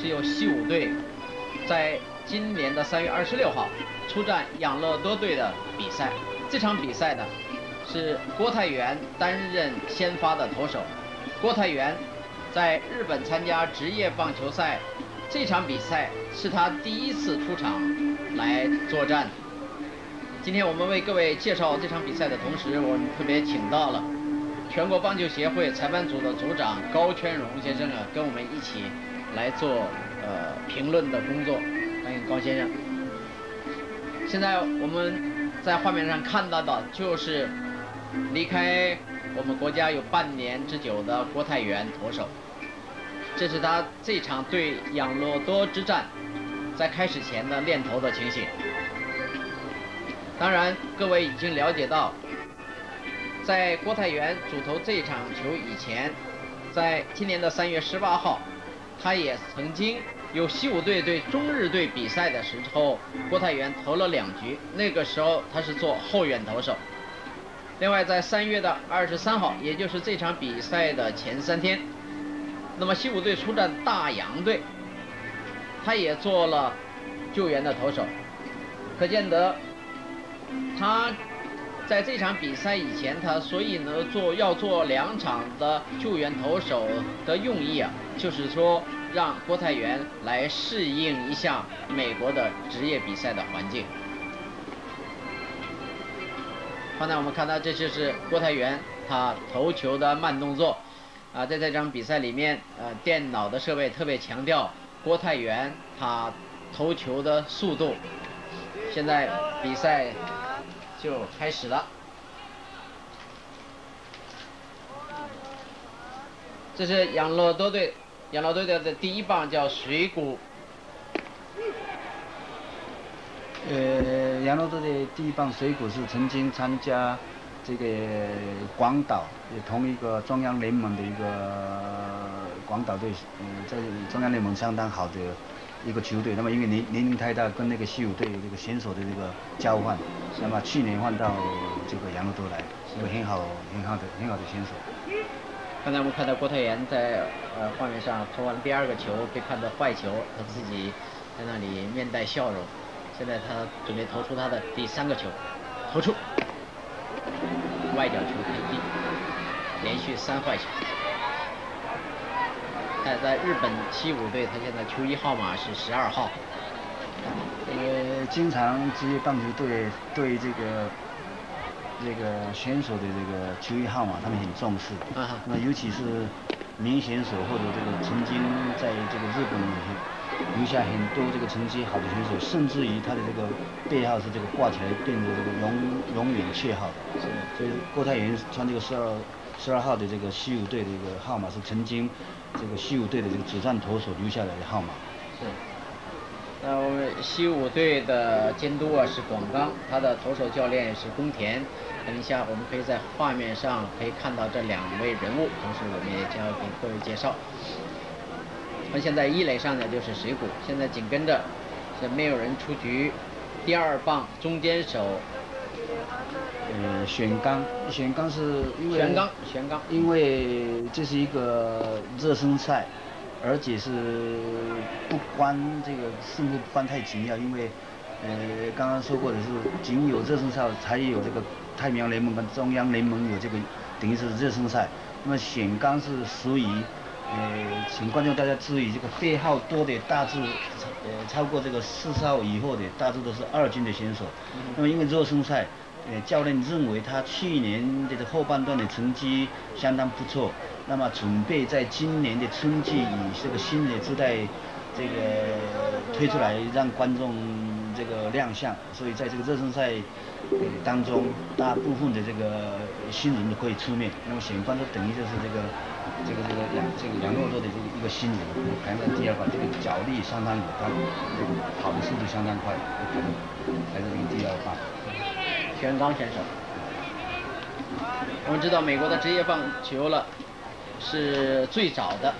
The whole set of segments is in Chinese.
是由西武队在今年的三月二十六号出战养乐多队的比赛。这场比赛呢，是郭泰源担任先发的投手。郭泰源在日本参加职业棒球赛，这场比赛是他第一次出场来作战。今天我们为各位介绍这场比赛的同时，我们特别请到了全国棒球协会裁判组的组长高全荣先生啊，跟我们一起来做呃评论的工作。欢迎高先生。现在我们在画面上看到的就是离开我们国家有半年之久的郭泰源投手，这是他这场对养乐多之战在开始前的练投的情形。当然，各位已经了解到，在郭泰源主投这场球以前，在今年的三月十八号，他也曾经有西武队对中日队比赛的时候，郭泰源投了两局，那个时候他是做后援投手。另外，在三月的二十三号，也就是这场比赛的前三天，那么西武队出战大洋队，他也做了救援的投手，可见得。他在这场比赛以前，他所以呢做要做两场的救援投手的用意啊，就是说让郭泰源来适应一下美国的职业比赛的环境。刚才我们看到，这就是郭泰源他投球的慢动作啊，在这场比赛里面，呃，电脑的设备特别强调郭泰源他投球的速度。现在比赛。就开始了。这是养乐多队，养乐队的第一棒叫水谷。呃，养乐多的第一棒水谷是曾经参加这个广岛，也同一个中央联盟的一个广岛队，嗯，在中央联盟相当好的。一个球队，那么因为年年龄太大，跟那个西武队这个选手的这个交换，那么去年换到这个杨乐多来，一个很好很好的很好的选手。刚才我们看到郭泰源在呃画面上投完第二个球，被判的坏球，他自己在那里面带笑容。现在他准备投出他的第三个球，投出，外角球偏低，连续三坏球。在日本七五队，他现在球衣号码是十二号。呃，经常职业棒球队对这个这个选手的这个球衣号码，他们很重视。啊那尤其是名选手或者这个曾经在这个日本留下很多这个成绩好的选手，甚至于他的这个背号是这个挂起来变成这个永永远雀号的。是。所以郭泰元穿这个十二十二号的这个西武队的一个号码是曾经。这个西武队的这个主战投手留下来的号码是。那我们西武队的监督啊是广冈，他的投手教练是宫田。等一下我们可以在画面上可以看到这两位人物，同时我们也将要给各位介绍。那现在一垒上的就是水谷，现在紧跟着是没有人出局，第二棒中间手。呃，选刚，选刚是因为选刚，选刚，因为这是一个热身赛，而且是不关这个胜负不关太紧要，因为呃刚刚说过的是，仅有热身赛才有这个太平洋联盟跟中央联盟有这个等于是热身赛，那么选刚是属于呃，请观众大家注意，这个背号多的大致呃超过这个四十号以后的大致都是二军的选手，那么因为热身赛。呃，教练认为他去年的后半段的成绩相当不错，那么准备在今年的春季以这个新的姿态，这个推出来让观众这个亮相，所以在这个热身赛当中，大部分的这个新人都可以出面，那么选官都等于就是这个这个这个杨这个杨诺诺的这个一个新人，排在第二棒，这个脚力相当有，他这个跑的速度相当快，排在这个第二棒。全刚选手，我们知道美国的职业棒球了是最早的。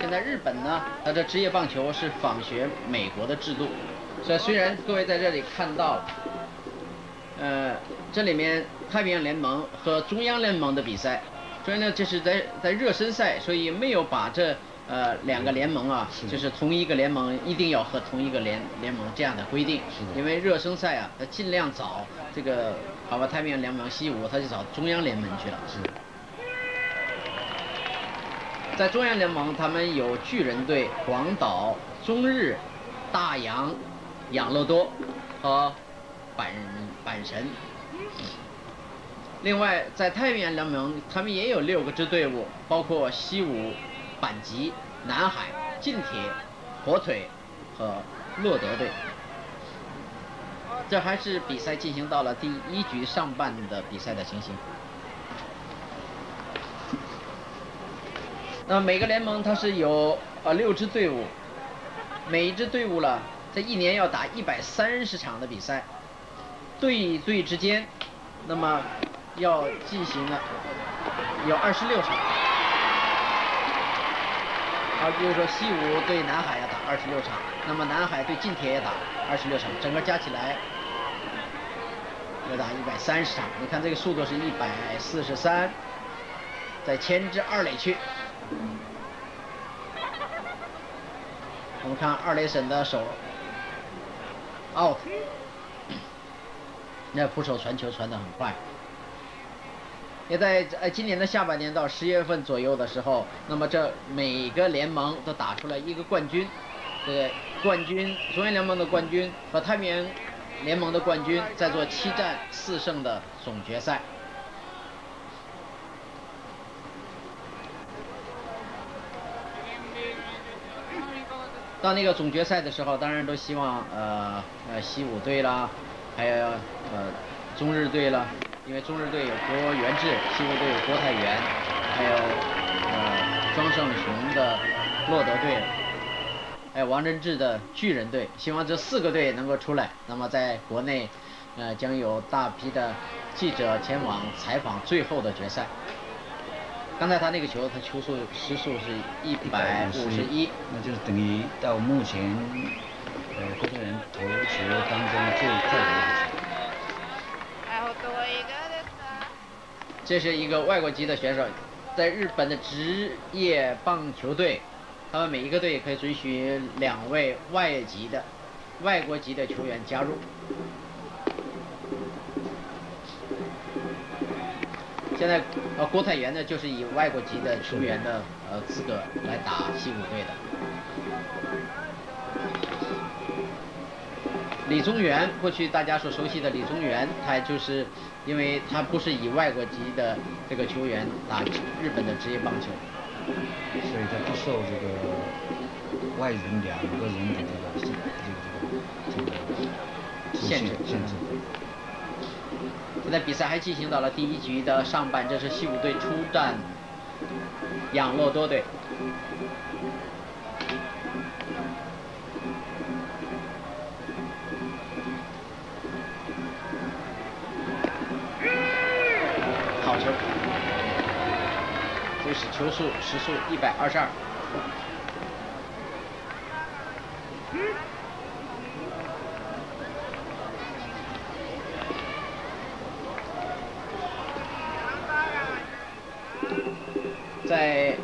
现在日本呢，它的职业棒球是仿学美国的制度。所以虽然各位在这里看到，呃，这里面太平洋联盟和中央联盟的比赛，所以呢这是在在热身赛，所以没有把这呃两个联盟啊，就是同一个联盟一定要和同一个联联盟这样的规定。因为热身赛啊，他尽量找这个好吧太平洋联盟西武，他就找中央联盟去了。是。在中央联盟，他们有巨人队、广岛、中日、大洋、养乐多和阪阪神。另外，在太平洋联盟，他们也有六个支队伍，包括西武、阪急、南海、近铁、火腿和洛德队。这还是比赛进行到了第一局上半的比赛的情形。那每个联盟它是有呃六支队伍，每一支队伍了，这一年要打一百三十场的比赛，队队之间，那么要进行的有二十六场。好，比如说西武对南海要打二十六场，那么南海对近铁也打二十六场，整个加起来要打一百三十场。你看这个速度是一百四十三，再牵至二垒去。我们看二雷神的手，out，那捕手传球传得很快。也在呃今年的下半年到十月份左右的时候，那么这每个联盟都打出了一个冠军，对冠军中央联盟的冠军和太平洋联盟的冠军在做七战四胜的总决赛。到那个总决赛的时候，当然都希望呃呃西武队啦，还有呃中日队啦，因为中日队有郭元志，西武队有郭泰源，还有呃庄胜雄的洛德队，还有王贞治的巨人队，希望这四个队能够出来。那么在国内呃将有大批的记者前往采访最后的决赛。刚才他那个球，他球速时速是一百五十一，那就是等于到目前呃国泰人投球当中最快的一个球。这是一个外国籍的选手，在日本的职业棒球队，他们每一个队可以准许两位外籍的外国籍的球员加入。现在呃郭泰源呢，就是以外国籍的球员的呃资格来打西武队的。李宗元，过去大家所熟悉的李宗元，他就是因为他不是以外国籍的这个球员打日本的职业棒球，所以他不受这个外人两个人的这个这个这个限制限制。现在比赛还进行到了第一局的上半，这是西武队出战养乐多队。好球，这是球速时速一百二十二。在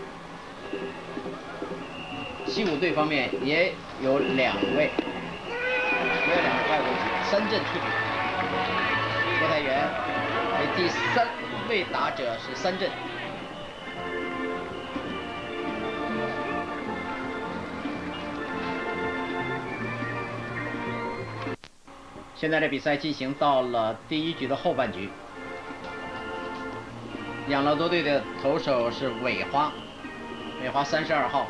西武队方面也有两位，也有两位外国籍，三振出局。郭泰源第三位打者是三振。现在的比赛进行到了第一局的后半局。养乐多队的投手是尾花，尾花三十二号，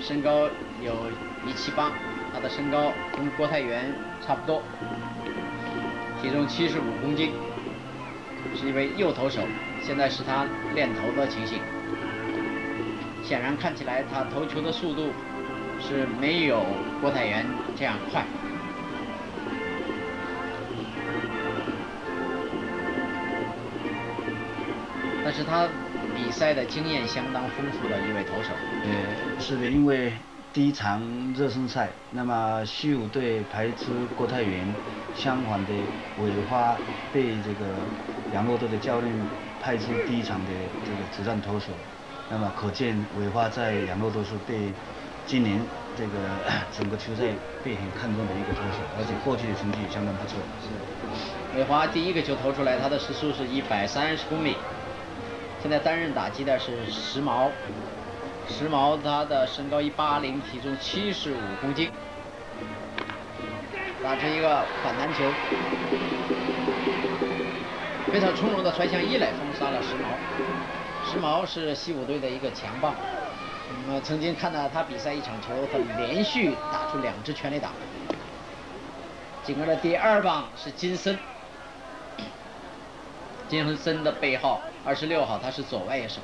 身高有一七八，他的身高跟郭泰源差不多，体重七十五公斤，是一位右投手，现在是他练投的情形。显然看起来他投球的速度是没有郭泰源这样快。他比赛的经验相当丰富的一位投手。呃，是的，因为第一场热身赛，那么西武队派出郭泰源，相反的尾花被这个杨乐队的教练派出第一场的这个主战投手，那么可见韦花在杨乐多是被今年这个整个球赛被很看重的一个投手，而且过去的成绩也相当不错。是。韦华第一个球投出来，他的时速是一百三十公里。现在担任打击的是时髦，时髦他的身高一八零，体重七十五公斤。打出一个反弹球，非常从容的传向一垒，封杀了时髦。时髦是西武队的一个强棒，我们曾经看到他比赛一场球，他连续打出两支全垒打。紧跟着第二棒是金森，金森的背号二十六号，他是左外野手。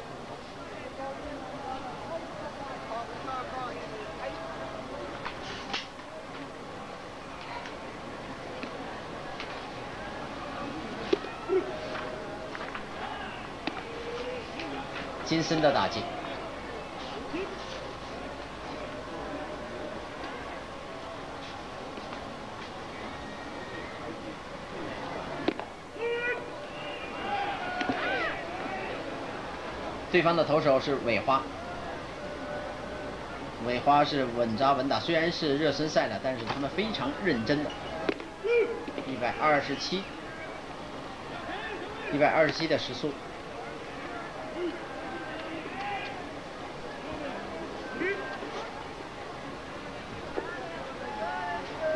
金森的打击，对方的投手是尾花，尾花是稳扎稳打，虽然是热身赛了，但是他们非常认真的，一百二十七，一百二十七的时速。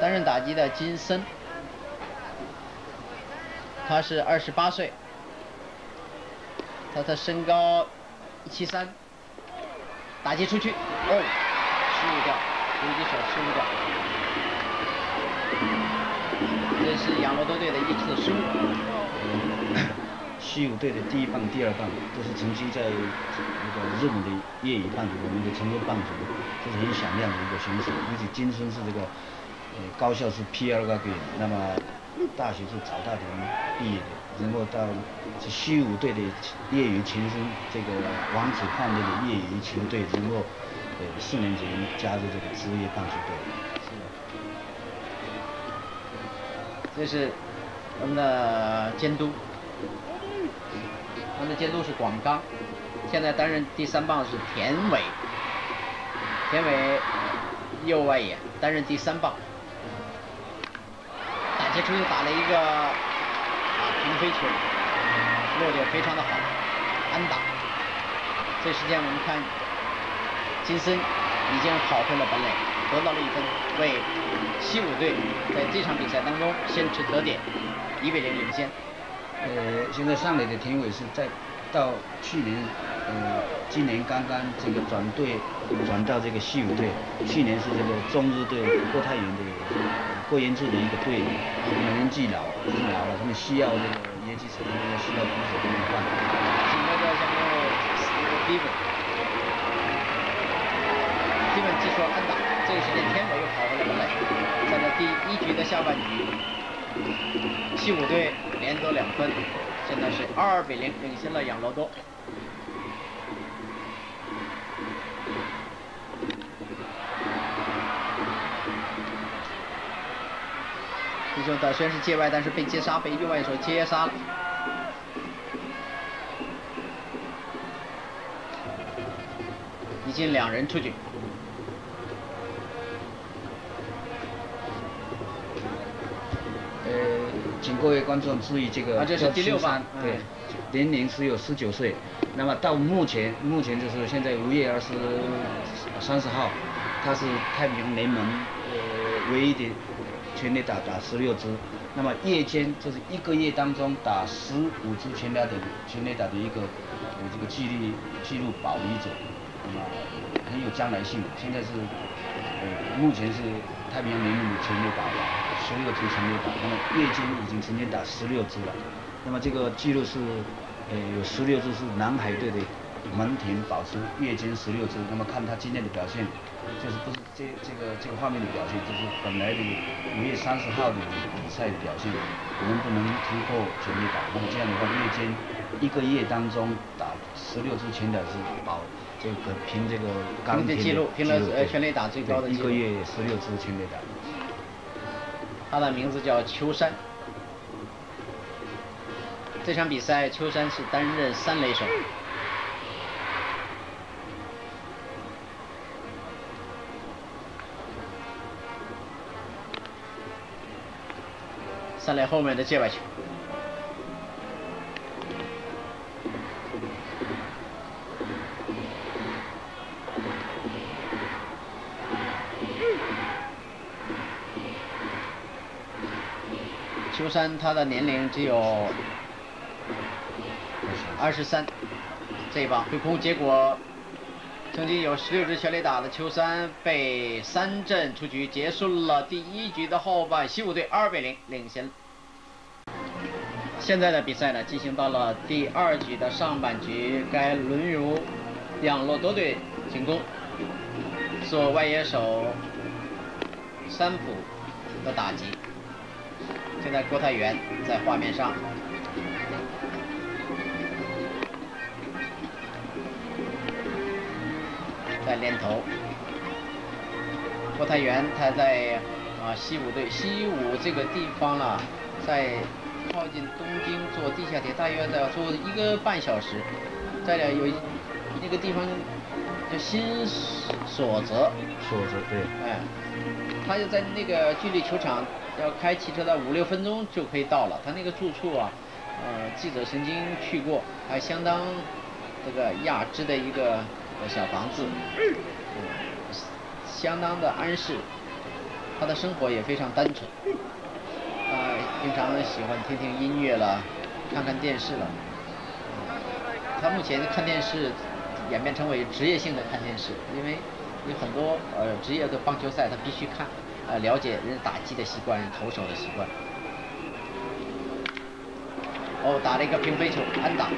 担任打击的金森，他是二十八岁，他的身高一七三，打击出去，哦，失误掉，游击手失误掉，这是养乐多队的一次失误。西武队的第一棒、第二棒都是曾经在那个日本的业余棒球，我们的成功棒球，这是很响亮的一个选手。而且金森是这个。高校是 P 二高给，那么大学是早大田毕业的，然后到是西武队的业余前身这个王子矿业的业余球队，然后呃四年前加入这个职业棒球队。这是我们的监督，我们的监督是广刚，现在担任第三棒是田伟，田伟右外野担任第三棒。打接出去打了一个飞球，落点非常的好，安打。这时间我们看，金森已经跑回了本垒，得到了一分，为西武队在这场比赛当中先取得点，一比零领先。呃，现在上来的田伟是在到去年，呃，今年刚刚这个转队转到这个西武队，去年是这个中日队郭泰源的。郭延志的一个队，年纪老，很老了了，他们需要这个业绩成绩，需要投手给他换。现在在下面基本，基本技术安打，这个时间天伟又跑回来了。在第一局的下半局，西武队连得两分，现在是二比零领先了养乐多。球的虽然是界外，但是被接杀，被右外手接杀了。已经两人出局。呃，请各位观众注意这个。啊，这是第六番。对，年龄只有十九岁。那么到目前，目前就是现在五月二十三十号，他是太平洋联盟呃唯一的。全垒打打十六支，那么夜间就是一个月当中打十五支全垒打的全垒打的一个呃这个纪律记录保持者，那么很有将来性。现在是呃目前是太平洋联盟的全垒打十六支全垒打，那么夜间已经曾经打十六支了，那么这个记录是呃有十六支是南海队的。门庭保持月间十六支，那么看他今天的表现，就是不是这这个这个画面的表现，就是本来的五月三十号的比赛的表现，能不能突破全力打？那么这样的话，月间一个月当中打十六支全垒打是保这个凭这个钢铁记录，凭了呃全垒打最高的一个月十六支全垒打。他的名字叫秋山。这场比赛秋山是担任三垒手。再来后面的界外球。秋山他的年龄只有二十三，这一棒挥空，结果曾经有十六支全垒打的秋山被三振出局，结束了第一局的后半，西武队二比零领先。现在的比赛呢，进行到了第二局的上半局，该轮由养乐多队进攻，做外野手三浦的打击。现在郭泰源在画面上，在练头。郭泰元他在啊西武队，西武这个地方了，在靠近东京坐地下铁，大约要坐一个半小时。再了有那个地方叫新所泽。所泽对。哎，他就在那个距离球场。要开汽车的五六分钟就可以到了。他那个住处啊，呃，记者曾经去过，还相当这个雅致的一个小房子，相当的安适。他的生活也非常单纯，啊，平常喜欢听听音乐了，看看电视了。他目前看电视演变成为职业性的看电视，因为有很多呃职业的棒球赛他必须看。呃，了解人打击的习惯，投手的习惯。哦，打了一个平飞球，安打。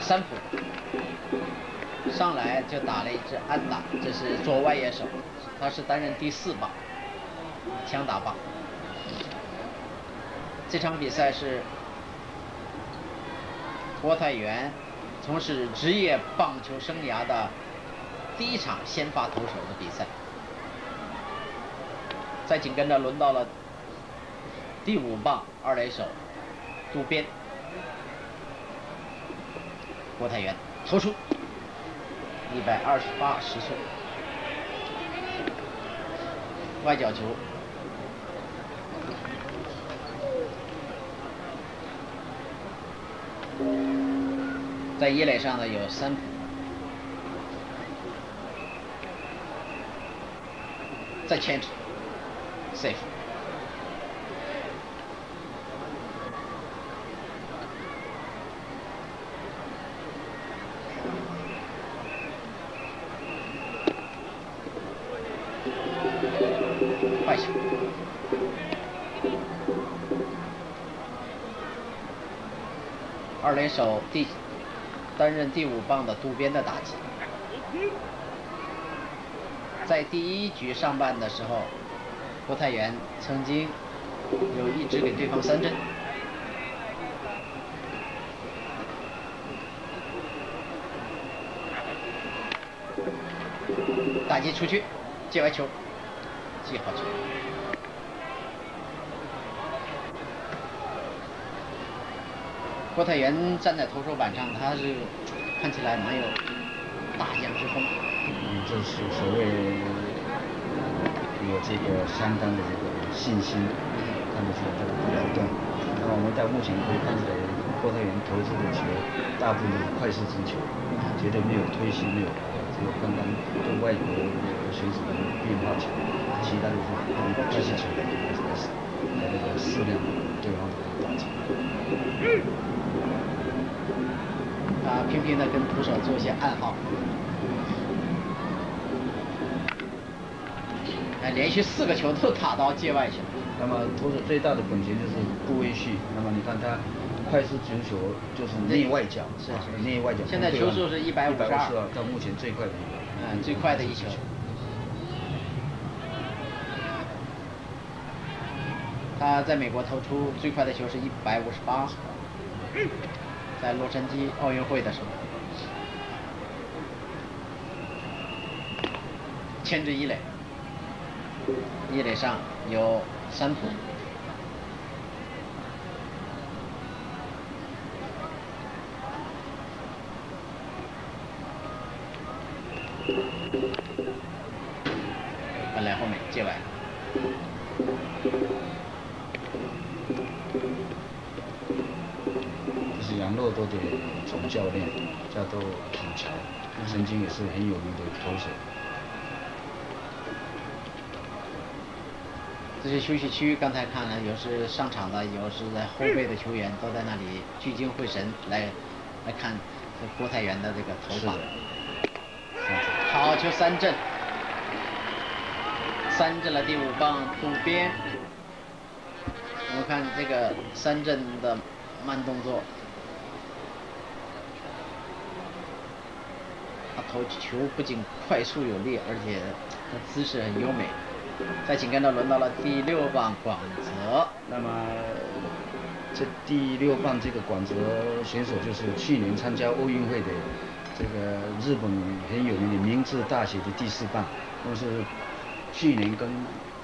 三浦上来就打了一支安打，这是左外野手，他是担任第四棒，枪打棒。这场比赛是郭泰源从事职业棒球生涯的第一场先发投手的比赛。再紧跟着轮到了第五棒二垒手渡边，郭泰源投出一百二十八十寸外角球，在一垒上的有三浦，再牵制。safe。二垒手第担任第五棒的渡边的打击，在第一局上半的时候。郭泰源曾经有一直给对方三振，打击出去，接外球，接好球。郭泰源站在投手板上，他是看起来蛮有大将之风。嗯，就是所谓。有这个相当的这个信心，看得出来这个不摇动。那么我们到目前可以看出来，郭泰源投出的球大部分都是快速直球，绝对没有推心，没有这个刚刚对外国选手的变化球，其他的是快速球，这个是来那个适量对方的打击。啊，频频的跟捕手做一些暗号。哎连续四个球都打到界外去了。那么投手最大的本钱就是不威序。那么你看他快速球球就是内外角，是内外角。现在球速是一百五十二，到目前最快的一个。嗯，最快的一球。他在美国投出最快的球是一百五十八，在洛杉矶奥运会的时候，牵制一垒。一垒上有三浦，本来后面界外，这是杨乐多的总教练，叫做土桥，曾经也是很有名的投手。这些休息区，刚才看了，有是上场的，有是在后备的球员，都在那里聚精会神来来看郭泰源的这个投法。好球三振，三振了第五棒渡边。我们看这个三振的慢动作，他投球不仅快速有力，而且他姿势很优美。再紧跟着轮到了第六棒广泽，那么这第六棒这个广泽选手就是去年参加奥运会的这个日本很有名的明治大学的第四棒，都是去年跟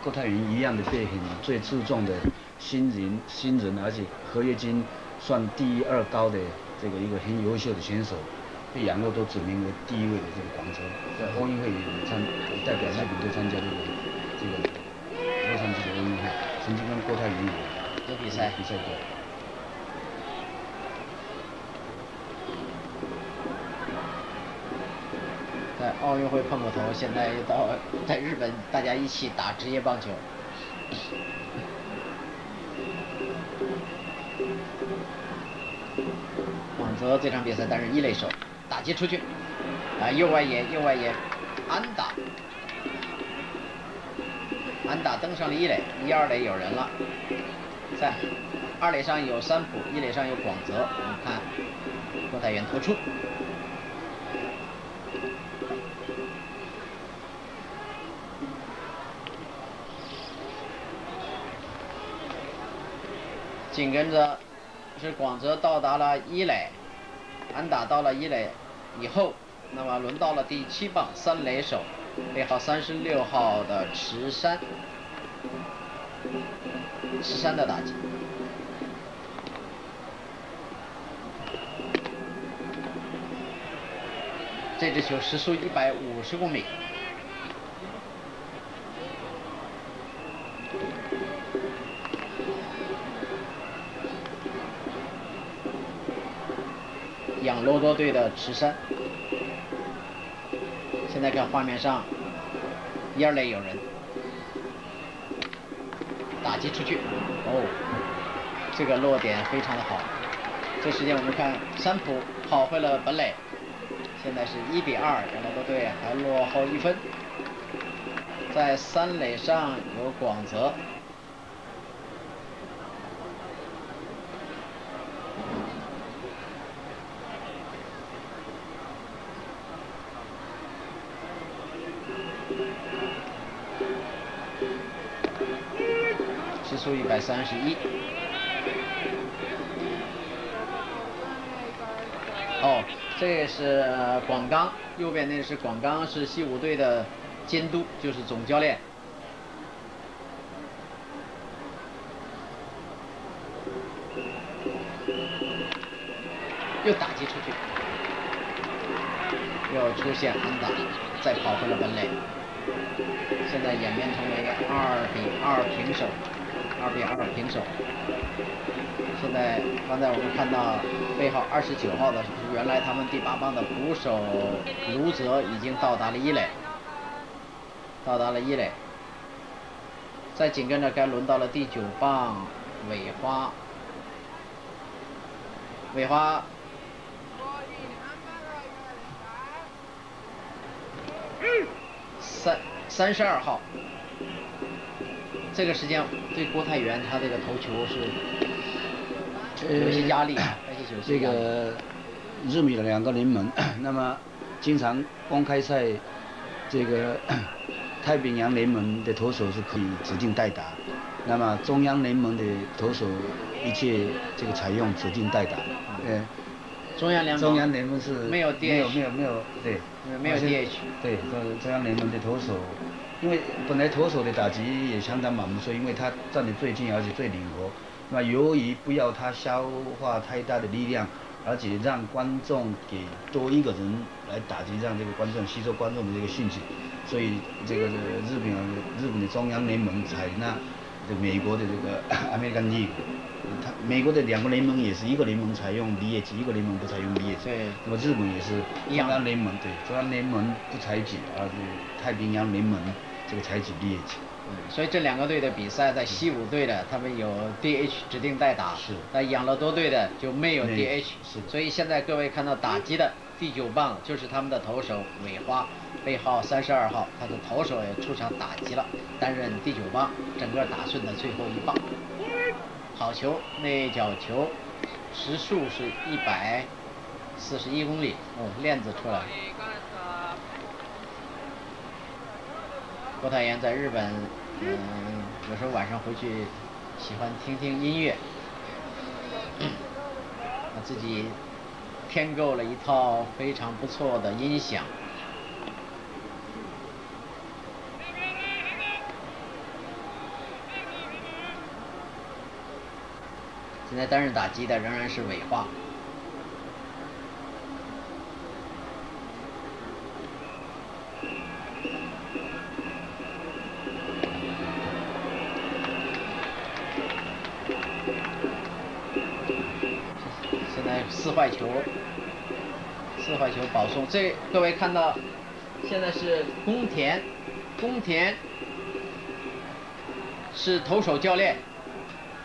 郭泰云一样的被很最注重的新人新人，而且合约金算第二高的这个一个很优秀的选手，被杨乐都指名为第一位的这个广泽，在奥运会参代表日本队参加这个。这个洛杉矶的奥运会，曾经跟郭泰源有比赛比赛过。在奥运会碰过头，现在又到在日本，大家一起打职业棒球。广泽这场比赛担任一垒手，打击出去，啊，右外野，右外野，安打。安打登上了一垒，一二垒有人了，在二垒上有三浦，一垒上有广泽。我们看郭泰源投出，紧跟着是广泽到达了一垒，安打到了一垒以后，那么轮到了第七棒三垒手。背号三十六号的池山，池山的打击，这支球时速一百五十公里，养骆驼队的池山。现在看画面上，一二垒有人，打击出去，哦，这个落点非常的好。这时间我们看三浦跑回了本垒，现在是一比二，两个队还落后一分。在三垒上有广泽。三十一。哦，这是广冈，右边那是广冈，是西武队的监督，就是总教练。又打击出去，又出现安打，再跑回了本垒。现在演变成为二比二平手。二比二平手。现在刚才我们看到背号二十九号的，原来他们第八棒的捕手卢泽已经到达了一垒，到达了一垒。再紧跟着该轮到了第九棒尾花，尾花三三十二号。这个时间对郭泰源他这个投球是有些压力，这个日米的两个联盟，那么经常公开赛这个太平洋联盟的投手是可以指定代打，那么中央联盟的投手一切这个采用指定代打，嗯，中央联盟中央联盟是没有 DH，没有没有没有对，没有 DH，对，中中央联盟的投手。因为本来投手的打击也相当满不错，因为他站得最近，而且最灵活。那由于不要他消化太大的力量，而且让观众给多一个人来打击，让这个观众吸收观众的这个兴趣，所以这个日本日本的中央联盟采纳这美国的这个 American League，它美国的两个联盟也是一个联盟采用毕业季，一个联盟不采用毕业季。对。那么日本也是中央联盟，对，中央联盟不采取，而太平洋联盟这个采取毕业季。所以这两个队的比赛，在西武队的他们有 DH 指定代打，是。那养乐多队的就没有 DH，是。所以现在各位看到打击的第九棒就是他们的投手尾花。背号三十二号，他的投手也出场打击了，担任第九棒，整个打顺的最后一棒。好球，那脚球，时速是一百四十一公里，哦，链子出来了。郭泰源在日本，嗯，有时候晚上回去喜欢听听音乐，他自己添购了一套非常不错的音响。现在担任打击的仍然是尾花。坏球保送。这各位看到，现在是宫田，宫田是投手教练，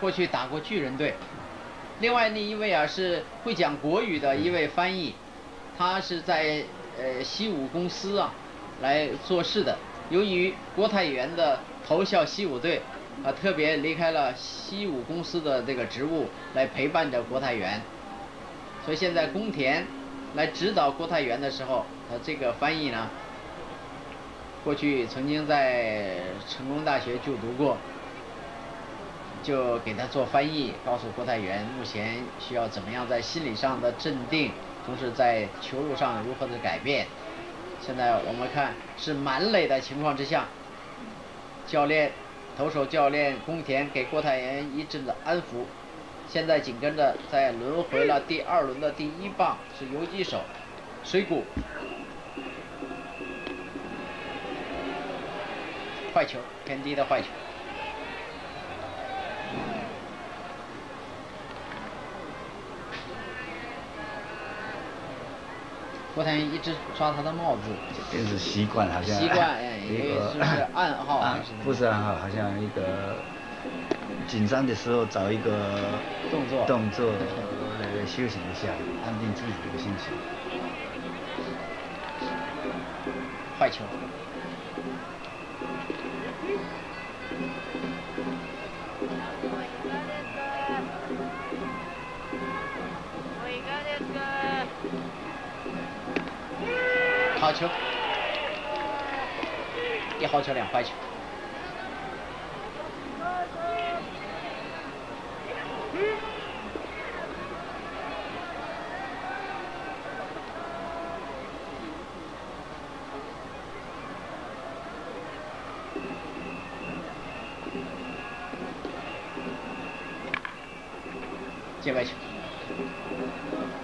过去打过巨人队。另外那一位啊是会讲国语的一位翻译，他是在呃西武公司啊来做事的。由于国泰元的投效西武队，啊特别离开了西武公司的这个职务来陪伴着国泰元，所以现在宫田来指导郭泰元的时候，他这个翻译呢，过去曾经在成功大学就读过。就给他做翻译，告诉郭泰源目前需要怎么样在心理上的镇定，同时在球路上如何的改变。现在我们看是满垒的情况之下，教练、投手教练宫田给郭泰源一阵的安抚。现在紧跟着在轮回了第二轮的第一棒是游击手水谷，坏球，偏低的坏球。郭台铭一直抓他的帽子，这是习惯好像。习惯，哎，为是不是暗号？不是暗号，好像一个紧张的时候找一个动作动作来休息一下，安定自己的心情。坏球。好球，一好球两坏球。界外球。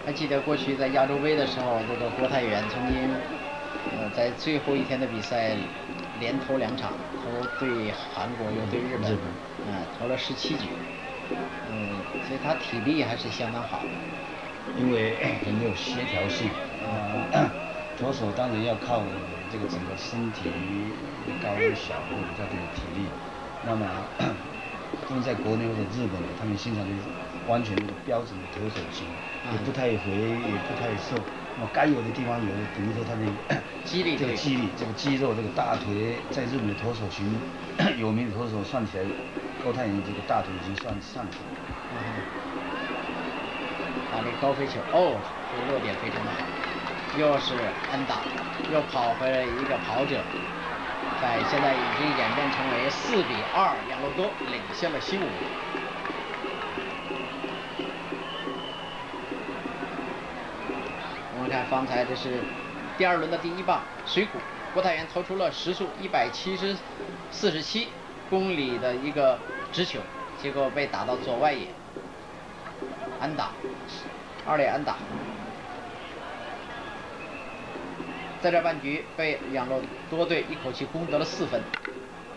还记得过去在亚洲杯的时候，这个郭泰源曾经。呃，在最后一天的比赛，连投两场，投对韩国又对日本，嗯，投了十七局，嗯，所以他体力还是相当好的，因为很有协调性，呃，左手当然要靠这个整个身体高小或者叫这个体力，那么，他们在国内或者日本，他们欣赏的完全的标准的投手型，也不太肥，也不太瘦。那么该有的地方有，比如说他的 肌力，这个肌力，这个肌肉，这个大腿，在日本的投手群 有名的投手算起来，高泰仁这个大腿已经算上去了。打那高飞球，哦，这个落点非常的好，又是安打，又跑回来一个跑者，在现在已经演变成为四比二，养乐多领先了西武。方才这是第二轮的第一棒，水谷郭泰源投出了时速一百七十四十七公里的一个直球，结果被打到左外野，安打，二垒安打，在这半局被养乐多队一口气攻得了四分。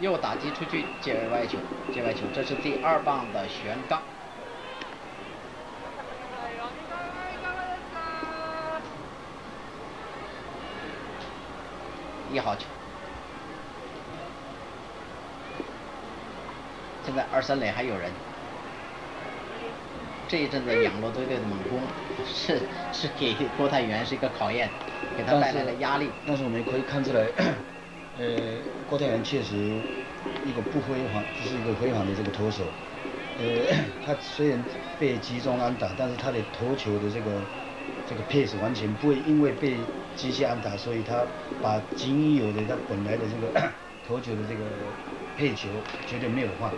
又打击出去界外球，界外球，这是第二棒的悬杠。一号球。现在二三垒还有人。这一阵子养乐多队的猛攻 是是给郭泰源是一个考验，给他带来了压力。但是我们可以看出来，呃，郭泰源确实一个不辉煌，就是一个辉煌的这个投手。呃，他虽然被集中安打，但是他的投球的这个这个 pace 完全不会因为被机械安打，所以他把仅有的他本来的这个 投球的这个。配球绝对没有换，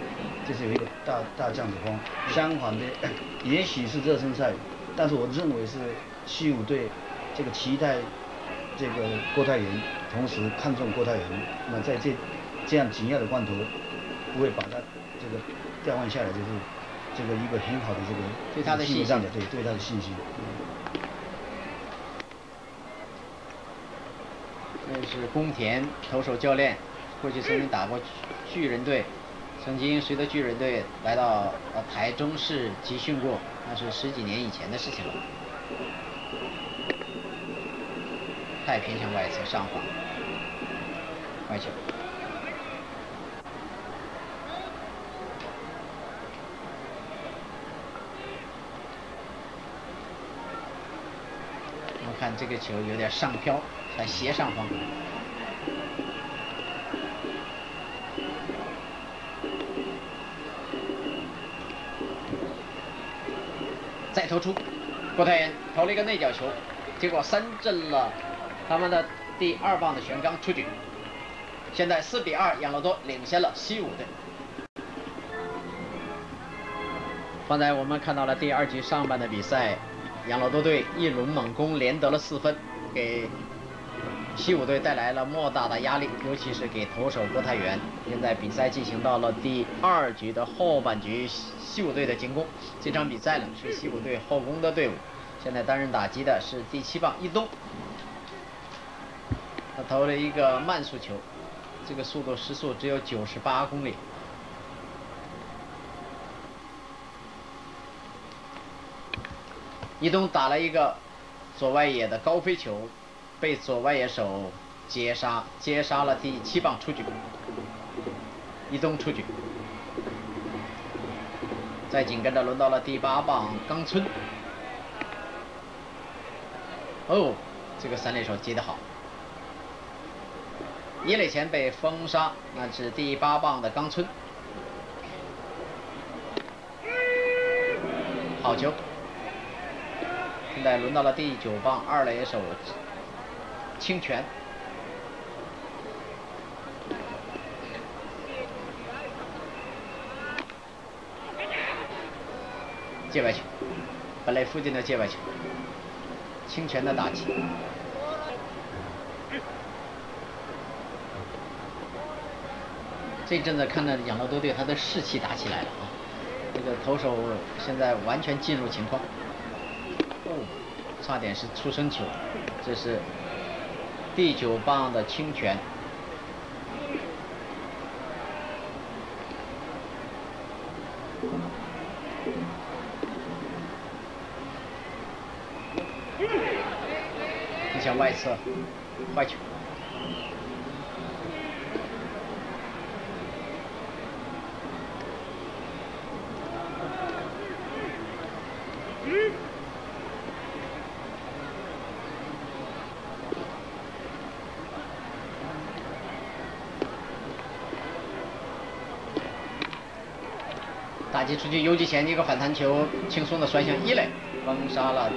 这是有一个大大将的风。相反的，也许是热身赛，但是我认为是西武队这个期待这个郭泰源，同时看中郭泰源，那在这这样紧要的关头，不会把他这个调换下来，就是这个一个很好的这个对他的信心，对对他的信心。是宫田投手教练，过去曾经打过。巨人队曾经随着巨人队来到呃台中市集训过，那是十几年以前的事情了。太平向外侧上方，外球。看这个球有点上飘，在斜上方。再投出，郭泰源投了一个内角球，结果三振了他们的第二棒的悬刚出局。现在四比二，养乐多领先了西武队。刚才我们看到了第二局上半的比赛，养乐多队一轮猛攻连得了四分，给西武队带来了莫大的压力，尤其是给投手郭泰源。现在比赛进行到了第二局的后半局。西武队的进攻，这场比赛呢是西武队后攻的队伍。现在担任打击的是第七棒一东，他投了一个慢速球，这个速度时速只有九十八公里。一东打了一个左外野的高飞球，被左外野手接杀，接杀了第七棒出局，一东出局。再紧跟着轮到了第八棒冈村，哦，这个三垒手接得好，一垒前被封杀，那是第八棒的冈村，好球，现在轮到了第九棒二垒手清泉。界外球，本垒附近的界外球，清泉的打击。这阵子看到养乐多队他的士气打起来了啊！这个投手现在完全进入情况，差点是出生球，这是第九棒的清泉。你向外侧，坏球。打击出去，游击前一个反弹球，轻松的摔向一垒，封杀了。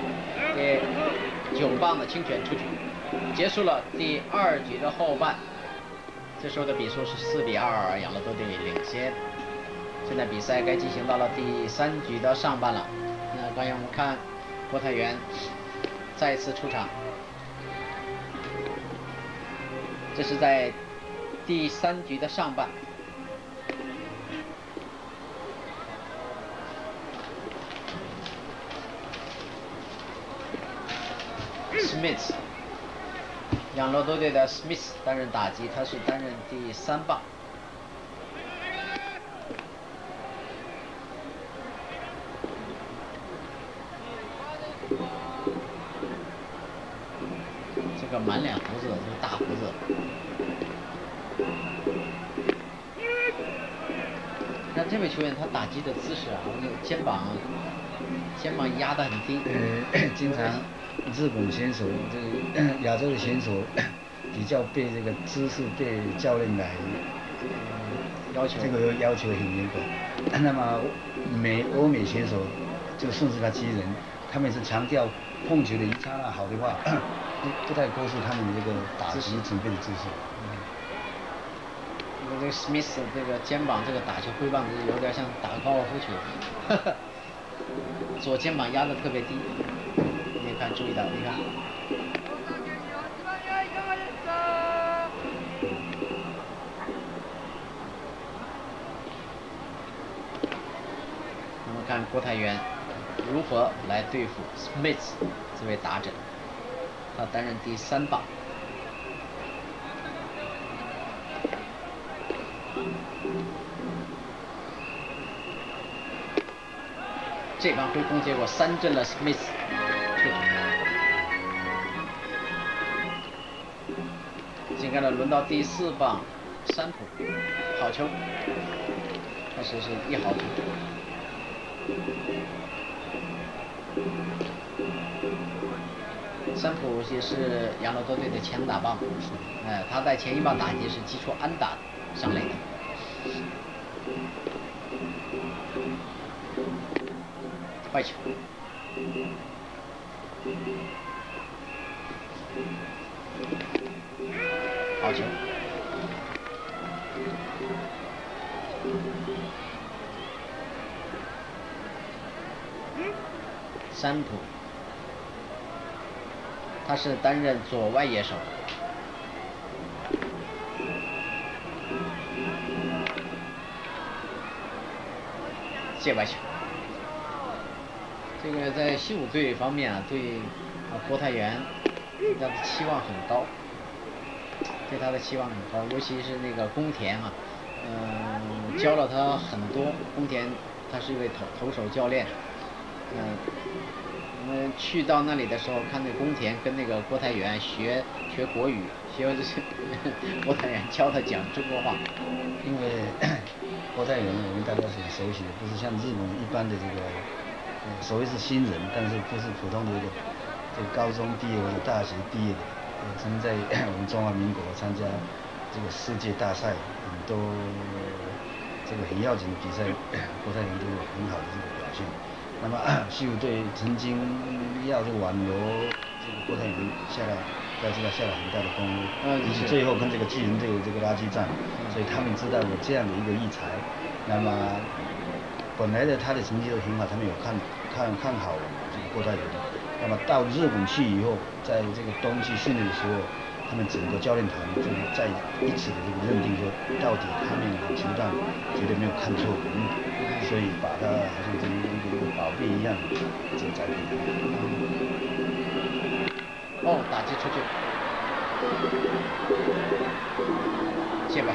九棒的清泉出局，结束了第二局的后半。这时候的比数是四比二，养乐多队领先。现在比赛该进行到了第三局的上半了。那刚才我们看郭泰源再次出场，这是在第三局的上半。Smith，养乐多队的 Smith 担任打击，他是担任第三棒。这个满脸胡子，这个大胡子。那这位球员他打击的姿势啊，那个肩膀，肩膀压得很低，嗯、经常。日本选手，这个亚洲的选手 比较被这个姿势被教练来要求。这个要求很严格。那么美欧美选手就顺势他击人，他们是强调控球的一刹那好的话，不 不太关注他们的这个打击准备的姿势。这个 Smith 这个肩膀这个打球挥棒子有点像打高尔夫球，左肩膀压的特别低，注意到，你看。我们看郭泰源如何来对付 Smith 这位打者，他担任第三棒。这帮挥空，结果三振了 Smith，紧接着轮到第四棒，山浦，好球，开始是一好球。山浦也是养乐多队的强打棒，哎，他在前一棒打击是击出安打上垒的。坏球，是担任左外野手，界外球。这个在西武队方面啊，对啊郭泰源，他的期望很高，对他的期望很高，尤其是那个宫田啊，嗯，教了他很多。宫田他是一位投投手教练，嗯，们去到那里的时候，看那宫田跟那个郭泰源学学国语，学这些郭泰源教他讲中国话。因为郭泰源我们大家很熟悉的，不是像日本一般的这个。所谓是新人，但是不是普通的一个，这高中毕业或者大学毕业的，曾经在我们中华民国参加这个世界大赛，很多这个很要紧的比赛，郭泰源都有很好的这个表现。那么西武队曾经要这个挽留这个郭泰源下来，要知道下了很大的功夫，嗯，是最后跟这个巨人队这个垃圾战，所以他们知道有这样的一个异才，那么。本来的他的成绩都挺好，他们有看看看好这个郭泰铭。那么到日本去以后，在这个冬季训练的时候，他们整个教练团就在一起的这个认定说，到底他们球队绝对没有看错人，所以把它好像成一个宝贝一样这个栽培。哦，打击出去，谢白。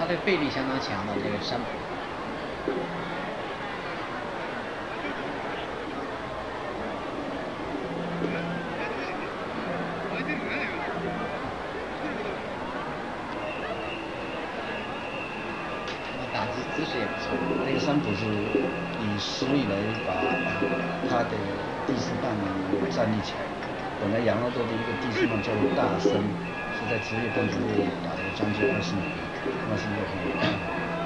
他的背力相当强的这个山浦，职业棒球队打了将近二十年。那是一个很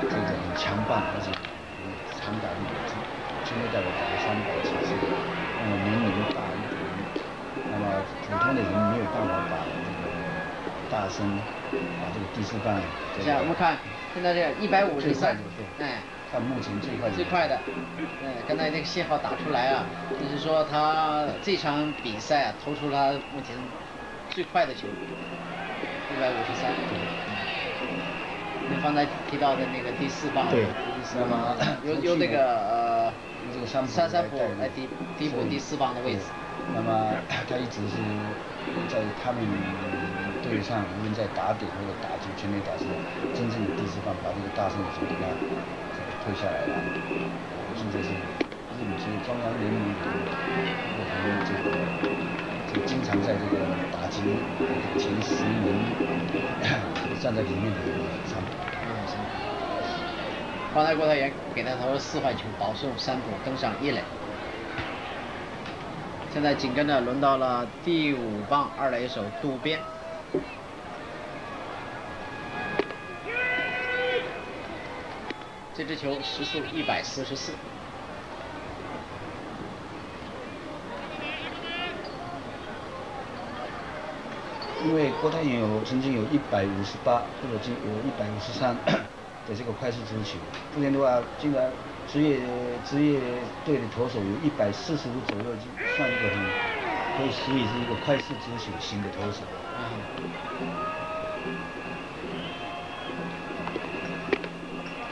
这个很强棒，而且长打力，今天代表打了三百几次，那么年龄大一点，那么普通的人没有办法把这个大声把这个第四棒。像我们看，现在这一百五十三，哎，看目前最快最快的，嗯，刚才那个信号打出来啊，就是说他这场比赛啊投出了目前最快的球，一百五十三。你刚才提到的那个第四棒，对，那么 由由那个呃，三三浦来第第五第四棒的位置。那么 他一直是在他们队上，无论在打点或者打击全垒打是真正的第四棒，把这个大胜的球给他推下来了。现在是日本职业中央联盟我们这个就经常在这个打击前十名站在里面的一个参谋。刚才郭泰源给他投了四坏球，保送三捕，登上一垒。现在紧跟着轮到了第五棒二垒手渡边。这支球时速一百四十四。因为郭泰源有曾经有一百五十八或者今有一百五十三 的这个快速直球，今年的话，竟然职业职业队的投手有一百四十五左右，就算一个很可以属于是一个快速直球型的投手。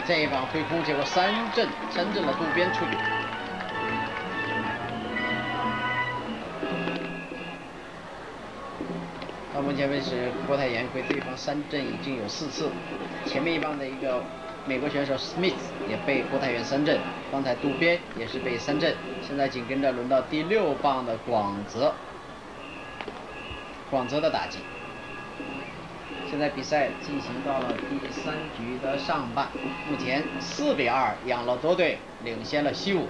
这一棒推空，结果三振三振了渡边处理。目前为止，郭泰源被对方三振已经有四次，前面一棒的一个美国选手 Smith 也被郭泰源三振，刚才渡边也是被三振，现在紧跟着轮到第六棒的广泽，广泽的打击。现在比赛进行到了第三局的上半，目前四比二，养乐多队领先了西武。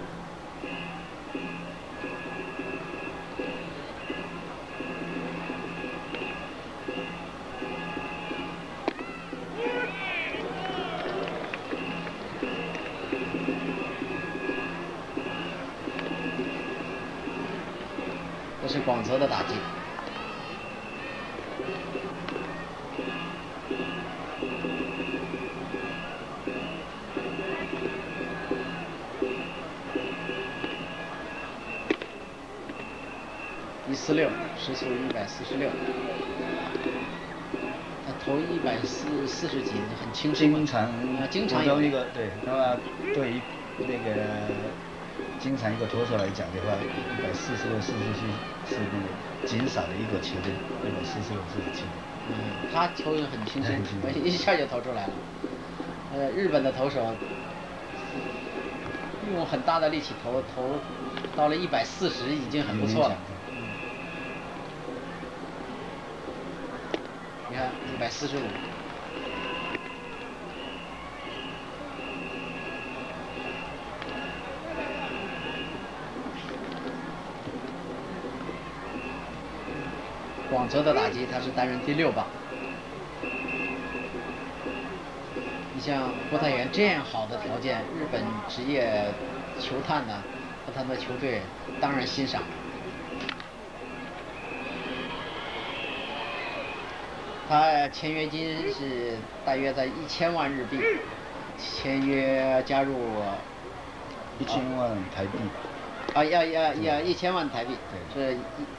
经常，经常有一个对，那么对于那个经常一个投手来讲的话，一百四十六、四十七是那个减少的一个球队，一百四十六、四十七。嗯，他投的很轻松，一下就投出来了。呃，日本的投手用很大的力气投投到了一百四十，已经很不错了。你看，一百四十五。广泽的打击，他是担任第六棒。你像郭泰源这样好的条件，日本职业球探呢和他的球队当然欣赏。他签约金是大约在一千万日币，签约加入一千万台币。啊，要要要一千万台币，是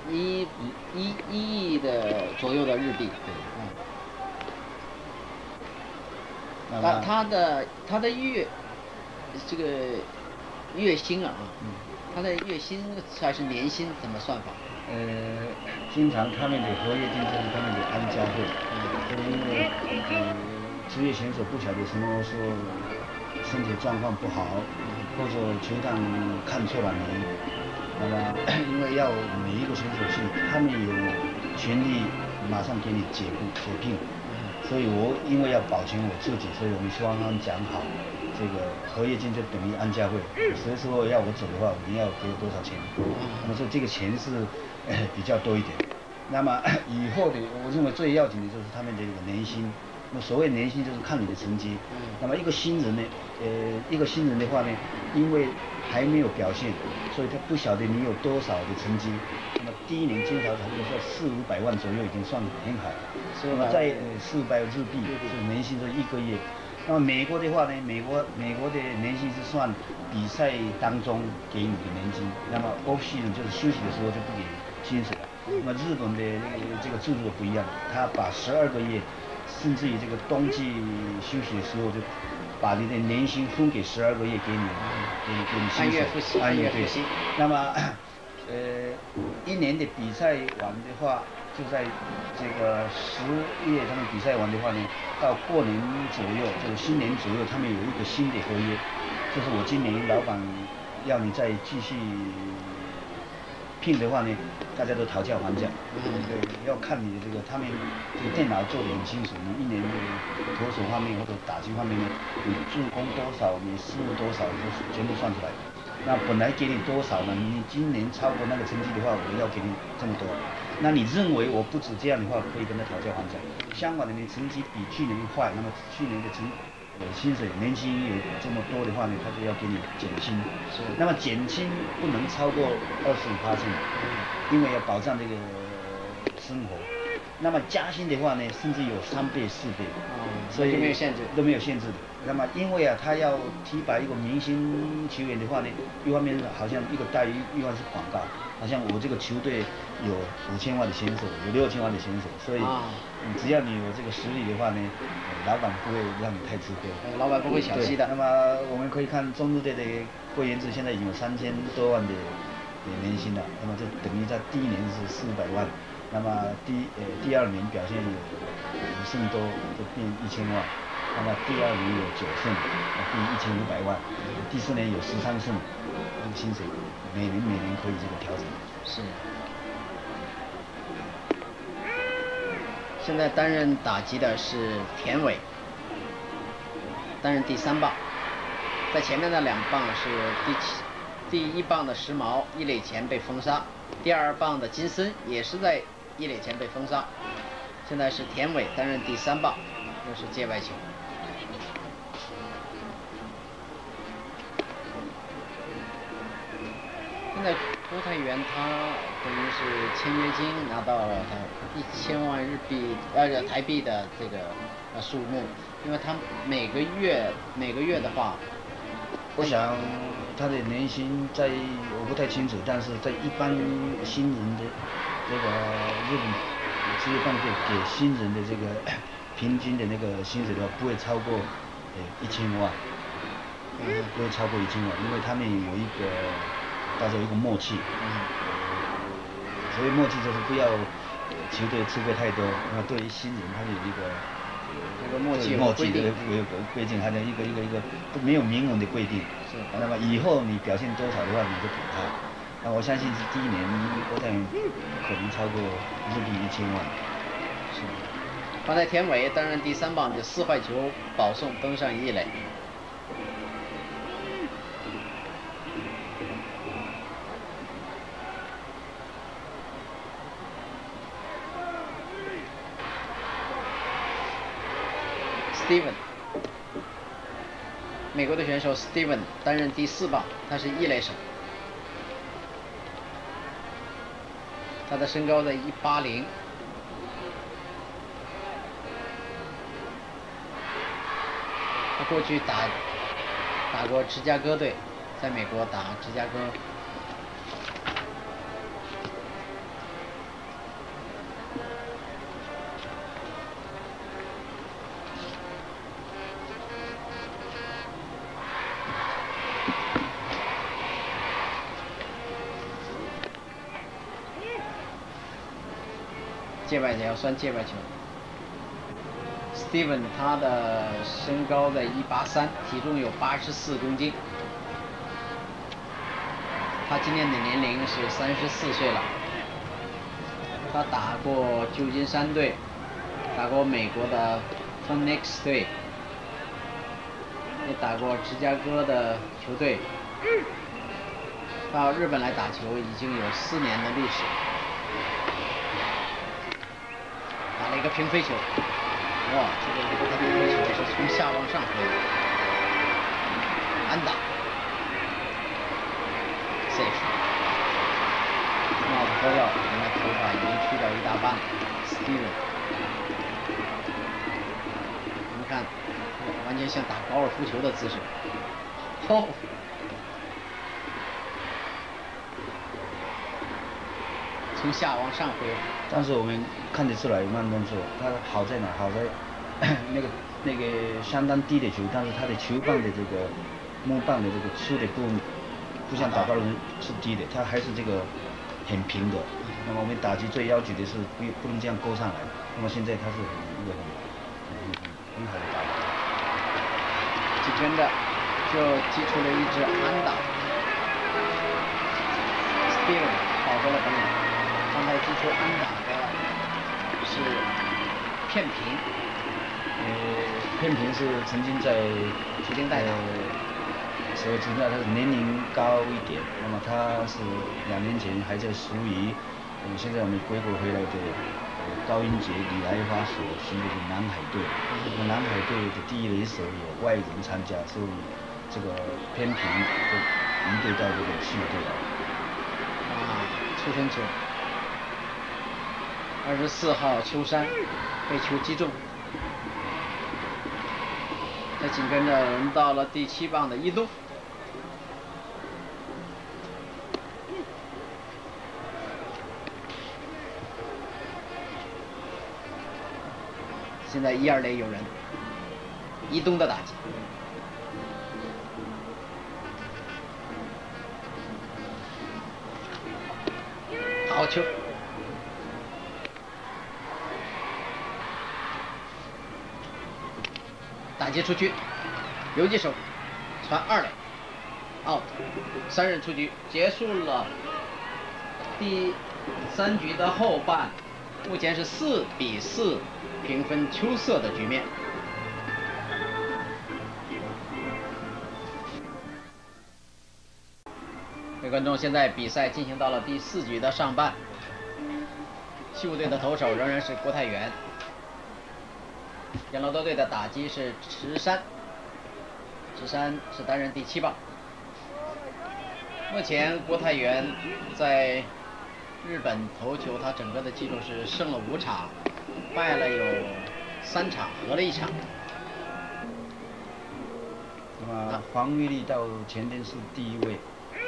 一一一一亿的左右的日币。嗯。他他的他的月这个月薪啊，他的月薪还是年薪怎么算法？呃，经常他们的合约金就是他们的安家费，因为呃职业选手不晓得什么时候身体状况不好，或者球场看错了你，那么 因为要每一个选手去，他们有权利马上给你解雇解聘，所以我因为要保全我自己，所以我们双方讲好。这个合约金就等于安家费，所以说要我走的话，你要给我多少钱？那么说这个钱是 比较多一点。那么 以后的，我认为最要紧的就是他们的这个年薪。那么所谓年薪就是看你的成绩。那么一个新人呢，呃，一个新人的话呢，因为还没有表现，所以他不晓得你有多少的成绩。那么第一年经常差不多说四五百万左右已经算很好。那么在四五百日币，就年薪是一个月。那么美国的话呢，美国美国的年薪是算比赛当中给你的年金，那么 off season 就是休息的时候就不给薪水了。那么日本的那个这个制度不一样，他把十二个月，甚至于这个冬季休息的时候就把你的年薪分给十二个月给你，给给你薪水，按月付息。那么呃一年的比赛完的话。就在这个十月他们比赛完的话呢，到过年左右，就是新年左右，他们有一个新的合约，就是我今年老板要你再继续拼的话呢，大家都讨价还价。对，要看你的这个他们这个电脑做的很清楚，你一年的投手方面或者打击方面呢，你助攻多少，你失误多少，都全部算出来。那本来给你多少呢？你今年超过那个成绩的话，我要给你这么多。那你认为我不止这样的话，可以跟他讨价还价。相反的，你成绩比去年坏，那么去年的成呃薪水年薪有这么多的话呢，他就要给你减薪。是。那么减薪不能超过二十五八千，因为要保障这个生活。那么加薪的话呢，甚至有三倍、四倍。所以都没有限制。都没有限制的。那么，因为啊，他要提拔一个明星球员的话呢，一方面好像一个待遇，一方面是广告。好像我这个球队有五千万的选手，有六千万的选手，所以只要你有这个实力的话呢，老板不会让你太吃亏。老板不会小气的。那么我们可以看中日队的郭元志，现在已经有三千多万的年薪了。那么就等于在第一年是四百万，那么第呃第二年表现有五胜多，就变一千万。那么第二年有九胜，变一千五百万，第四年有十三胜，这个薪水每年每年可以这个调整。是。现在担任打击的是田伟，担任第三棒，在前面的两棒是第七、第一棒的时髦一垒前被封杀，第二棒的金森也是在一垒前被封杀，现在是田伟担任第三棒，又是界外球。郭泰源他等于是签约金拿到了他一千万日币呃台币的这个呃数目，因为他每个月每个月的话，我想他的年薪在我不太清楚，但是在一般新人的这个日本职业棒队给新人的这个 平均的那个薪水的话，不会超过呃一千万，不会超过一千万，因为他们有一个。大家有一个默契，嗯，所以默契就是不要球队吃亏太多。那对于新人，他有一个这个默契默契的规规定，他的一个一个一个都没有明文的规定。是。那么以后你表现多少的话，你就给他。那我相信是第一年郭泰可能超过日币一千万。是。刚才田伟担任第三棒就四坏球保送登上一垒。Steven，美国的选手 Steven 担任第四棒，他是一垒手，他的身高在一八零，他过去打打过芝加哥队，在美国打芝加哥。界外球要算界外球。Steven 他的身高在一八三，体重有八十四公斤。他今年的年龄是三十四岁了。他打过旧金山队，打过美国的 Phoenix 队，也打过芝加哥的球队。到日本来打球已经有四年的历史。一个平飞球，哇，这个他的飞球是从下往上飞，安打，safe，帽子脱掉，原来头发已经去掉一大半，Steven，你们看，完全像打高尔夫球的姿势，吼。从下往上挥，但是我们看得出来慢动作，他好在哪？好在 那个那个相当低的球，但是他的球棒的这个木棒的这个出的不不像打高尔夫是低的，他还是这个很平的。那么我们打击最要求的是不不能这样勾上来。那么现在他是一个很很好的打法。几圈的就击出了一支安打。刚才击出安打的是片平，呃，片平是曾经在曾经带所以知道他是年龄高一点，那么他是两年前还在属于，呃，现在我们归国回来的高英杰、李来花所属的南海队。那么南海队的第一垒手有外人参加，所以这个偏平就移队到这个西武队。啊，出生球，二十四号秋山被球击中，再紧跟着轮到了第七棒的伊东。现在一二垒有人，一东的打击，好球，击出去，游击手传二垒，out，三人出局，结束了第三局的后半。目前是四比四平分秋色的局面。各位观众，现在比赛进行到了第四局的上半，西武队的投手仍然是郭泰源，养乐多队的打击是池山，池山是担任第七棒。目前郭泰源在。日本投球，他整个的记录是胜了五场，败了有三场，和了一场。那么防御力到前天是第一位，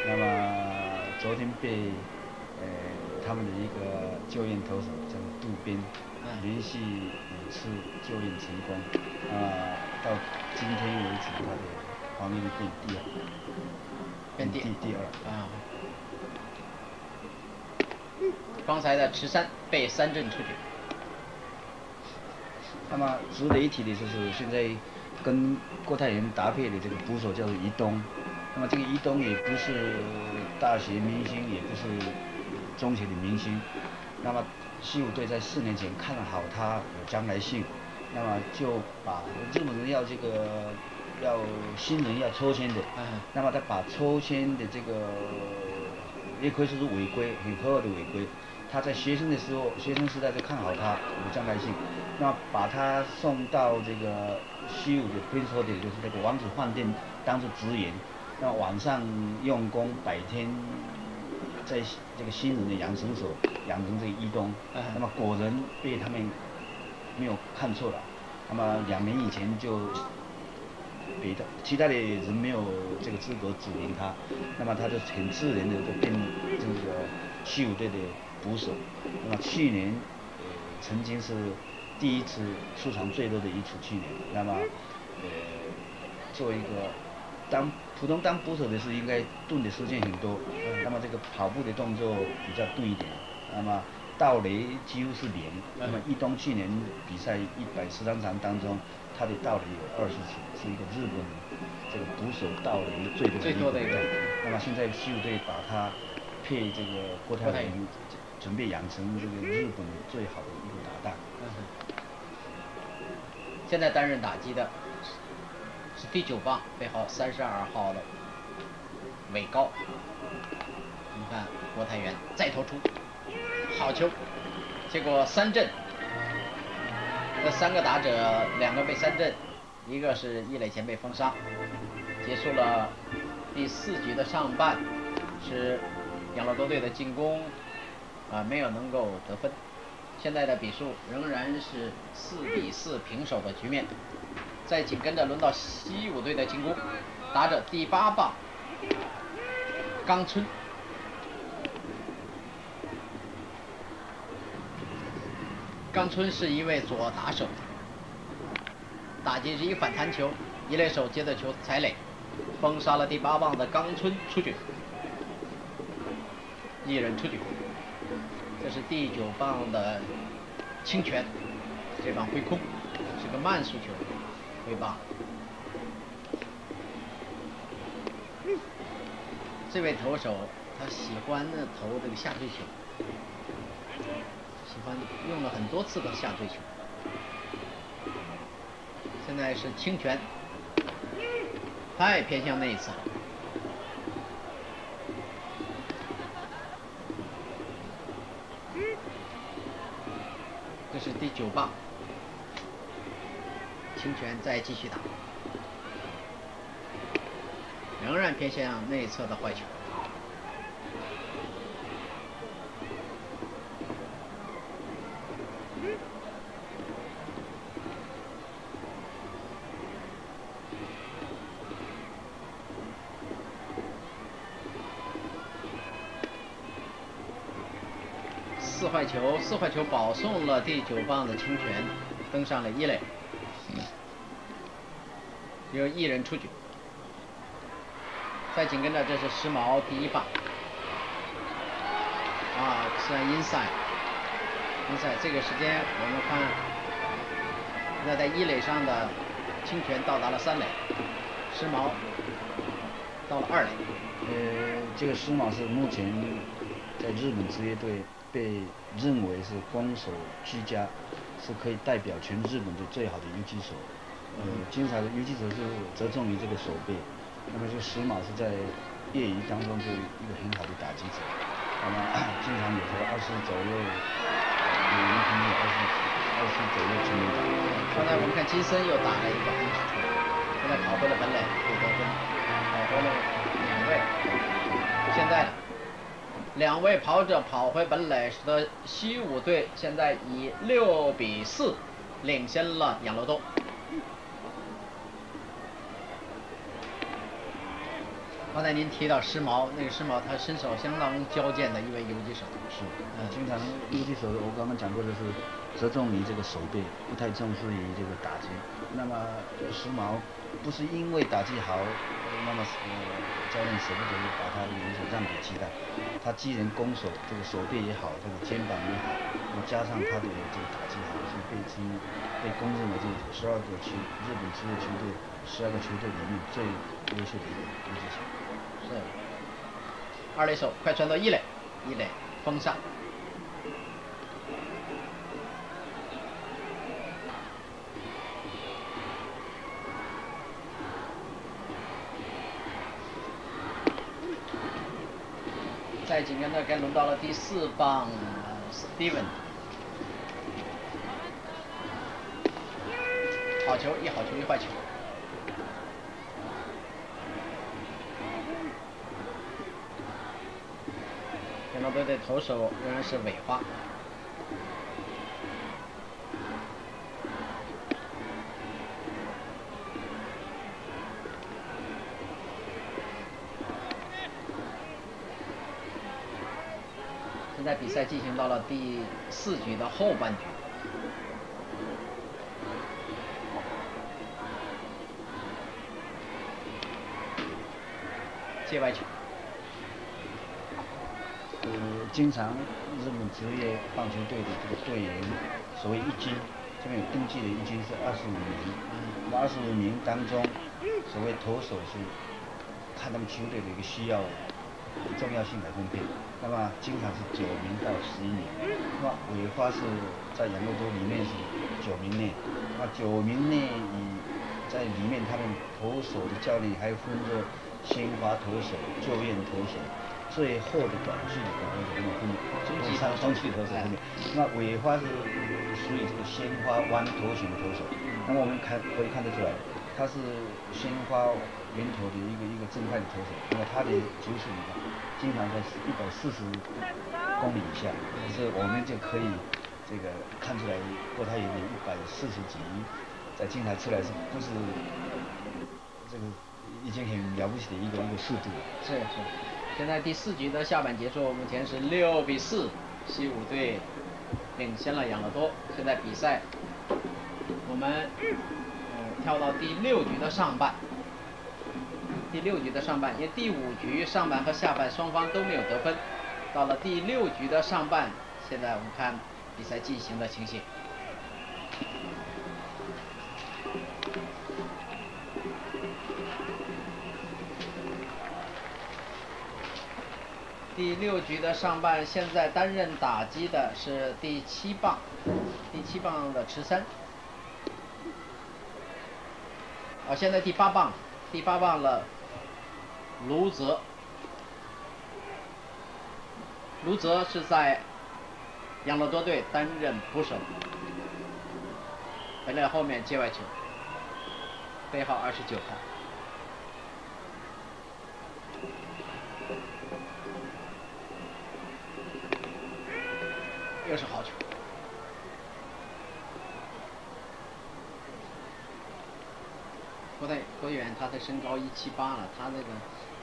那么昨天被呃他们的一个救援投手叫渡边，连续五次救援成功，啊到今天为止他的防御力变第二，变第第二啊。刚才的池山被三振出局。那么值得一提的就是现在跟郭泰源搭配的这个捕手叫做伊东。那么这个伊东也不是大学明星，也不是中学的明星。那么西武队在四年前看好他有将来性，那么就把日本人要这个要新人要抽签的，那么他把抽签的这个也可以说是违规，很合法的违规。他在学生的时候，学生时代就看好他有将来性，那把他送到这个西武的 Prince Hotel，就是那个王子饭店当做职员，那晚上用功，白天在这个新人的养成所养成这个伊东，那么果然被他们没有看错了，那么两年以前就别的其他的人没有这个资格指名他，那么他就很自然的就变这个西武队的。捕手，那么去年呃曾经是第一次出场最多的一次，去年，那么呃做一个当普通当捕手的是应该蹲的时间很多，那么这个跑步的动作比较钝一点，那么倒垒几乎是零，那么一东去年比赛一百十三场当中，他的盗垒有二十次，是一个日本这个捕手盗垒最多的一个，那么现在西武队把他配这个郭泰源。准备养成这个日本最好的一个搭档。现在担任打击的是第九棒，背号三十二号的尾高。你看郭泰源再投出，好球，结果三振。这三个打者两个被三振，一个是易磊前被封杀。结束了第四局的上半，是养乐多队的进攻。啊，没有能够得分，现在的比数仍然是四比四平手的局面。再紧跟着轮到西武队的进攻，打者第八棒，冈村。冈村是一位左打手，打击是一反弹球，一垒手接的球踩垒，封杀了第八棒的冈村出局，一人出局。这是第九棒的清泉，这棒挥空，是个慢速球，挥棒。这位投手他喜欢的投这个下坠球，喜欢用了很多次的下坠球。现在是清泉，太偏向那一侧。这是第九棒，清泉再继续打，仍然偏向内侧的坏球。四坏球，四坏球保送了第九棒的清泉，登上了一垒，有一人出局。再紧跟着这是时髦第一棒，啊，是 inside，inside。这个时间我们看，那在一垒上的清泉到达了三垒，时髦到了二垒。呃，这个时髦是目前在日本职业队。被认为是攻守俱佳，是可以代表全日本的最好的游击手。呃，经常的游击手是着重于这个手背，那么就石马是在业余当中就一个很好的打击者，那么经常有时候二十左右，有人平均二十二十左右就能打。刚才我们看金森又打了一个安打出来，现在跑回了本垒，得分，跑回了两位，现在。两位跑者跑回本垒，使得西武队现在以六比四领先了养乐多。刚才您提到时髦，那个时髦他身手相当矫健的一位游击手。是，呃，经常游击手，我刚刚讲过的是着重于这个手背，不太重视于这个打击。那么时髦不是因为打击好。那么呃，教练舍不得把他的手让给其他，他既然攻守这个手背也好，这个肩膀也好，那么加上他的这个打击好，是被称被公认为这十二个球日本职业球队十二个球队里面最优秀的一个游击手。是。二垒手快传到一垒，一垒封上。再紧跟着该轮到了第四棒，Steven，好球，一好球一坏球。天龙队的投手仍然是尾花。现在比赛进行到了第四局的后半局，界外球。经常日本职业棒球队的这个队员，所谓一军，这边有登记的一军是二十五名，那二十五名当中，所谓投手是看他们球队的一个需要。重要性来分配，那么经常是九名到十一名，那么尾花是在养乐多里面是九名内，那九名内以在里面他们投手的教练还分作鲜花投手、救援投手、最后的短距离投手这么分，中继中继投手分别，那尾花是属于这个鲜花弯头型的投手，那么我们看可以看得出来。它是鲜花源头的一个一个正派的投手，那么它的球速呢，经常在一百四十公里以下，是我们就可以这个看出来郭泰源的一百四十几，在经常出来是不是这个已经很了不起的一个一个速度了。是是，现在第四局的下半结束，目前是六比四，西武队领先了养乐多。现在比赛我们。跳到第六局的上半，第六局的上半，因为第五局上半和下半双方都没有得分，到了第六局的上半，现在我们看比赛进行的情形。六局的上半，现在担任打击的是第七棒，第七棒的池森。啊，现在第八棒，第八棒了，卢泽。卢泽是在养乐多队担任捕手，本来后面界外球，背号二十九号。又是好球。郭泰郭远他的身高一七八了，他那个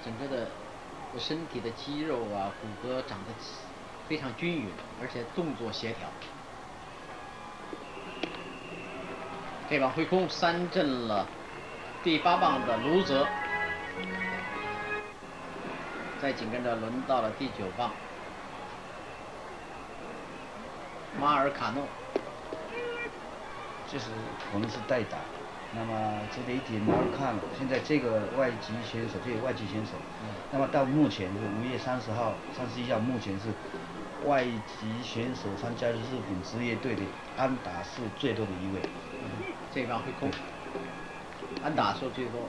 整个的身体的肌肉啊骨骼长得非常均匀，而且动作协调。这把挥空三振了第八棒的卢泽，再紧跟着轮到了第九棒。马尔卡诺，这是可能是代打。那么值得一点，马尔卡诺现在这个外籍选手，这个外籍选手，那么到目前是五月三十号、三十一号，目前是外籍选手参加日本职业队的安打是最多的一位。这一棒会控，安打数最多。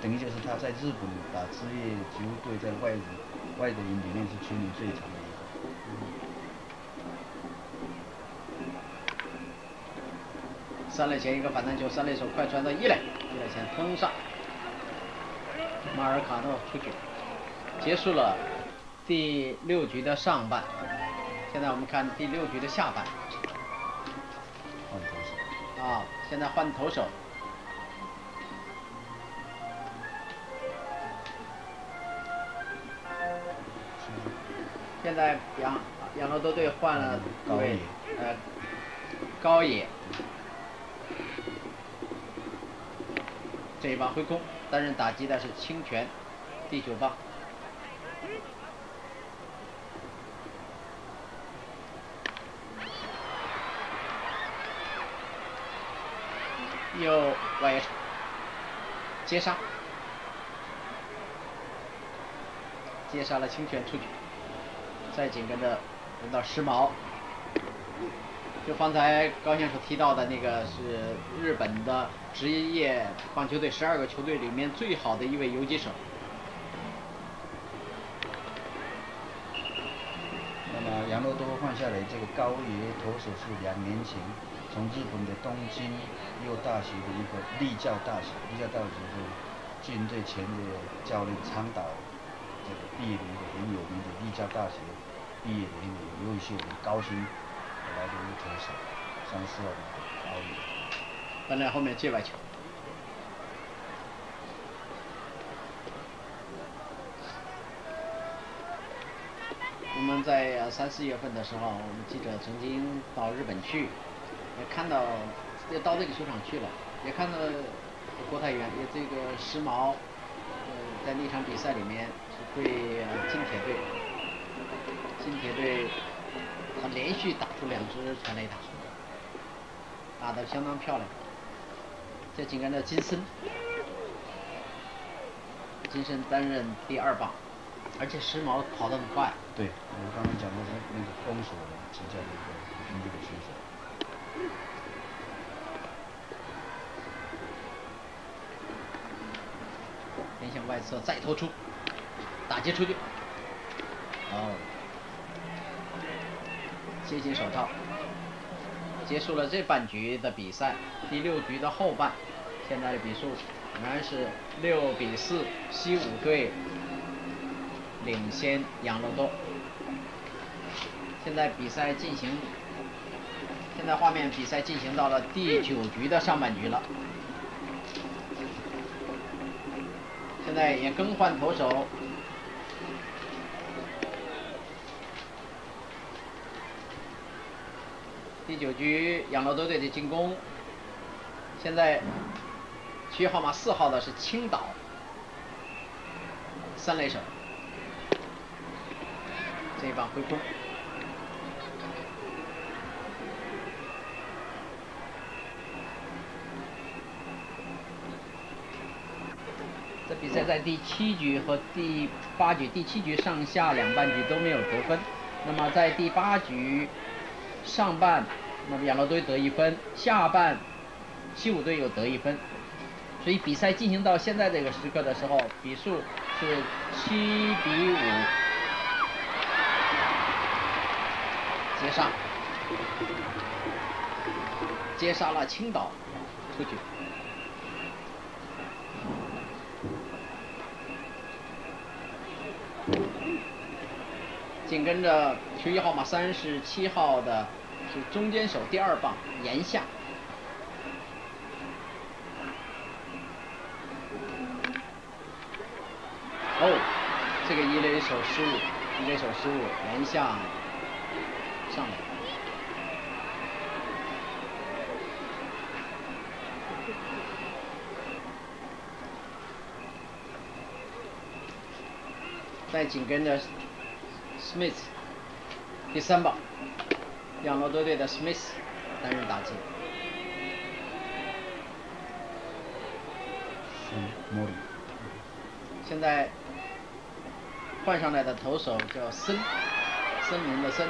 等于就是他在日本打职业球队，在外外国人里面是全年最长三垒前一个反弹球，三垒手快传到一垒，一垒前封上，马尔卡诺出局，结束了第六局的上半。现在我们看第六局的下半。啊，现在换投手。现在杨杨乐多队换了一位呃高野。这一棒挥空，担任打击的是清泉，第九棒。又外野接杀，接杀了清泉出局，再紧跟着轮到时髦。就方才高先生提到的那个是日本的职业棒球队十二个球队里面最好的一位游击手。那么杨乐多换下来这个高野投手是两年前从日本的东京又大学的一个立教大学，立教大学是军队前的教练长岛这个毕业的一个很有名的立教大学毕业的一个优秀的高薪。来的一投手，三四号的高野。本来后面界外球。我们在三四月份的时候，我们记者曾经到日本去，也看到，也到这个球场去了，也看到国泰元，也这个时髦，呃，在那场比赛里面对金铁队，金铁队。他连续打出两支全垒打，打得相当漂亮。这紧跟着金森，金森担任第二棒，而且时髦跑得很快。对，我刚刚讲的是那个攻守之间的一个平均的选手。面向外侧再投出，打击出去。哦。接近手套，结束了这半局的比赛。第六局的后半，现在的比数仍然是六比四，西武队领先养乐多。现在比赛进行，现在画面比赛进行到了第九局的上半局了。现在也更换投手。第九局养乐多队的进攻，现在区号码四号的是青岛三垒手，这一棒挥空，在比赛在第七局和第八局，第七局上下两半局都没有得分。那么在第八局上半，那么养乐队得一分，下半西武队又得一分。所以比赛进行到现在这个时刻的时候，比数是七比五，接杀，接杀了青岛，出局。紧跟着球衣号码三十七号的中间手第二棒沿下。哦，这个一垒手失误，一垒手失误，沿下上来。再紧跟着。Smith，第三棒，养乐多队的 Smith 担任打击。现在换上来的投手叫森，森林的森。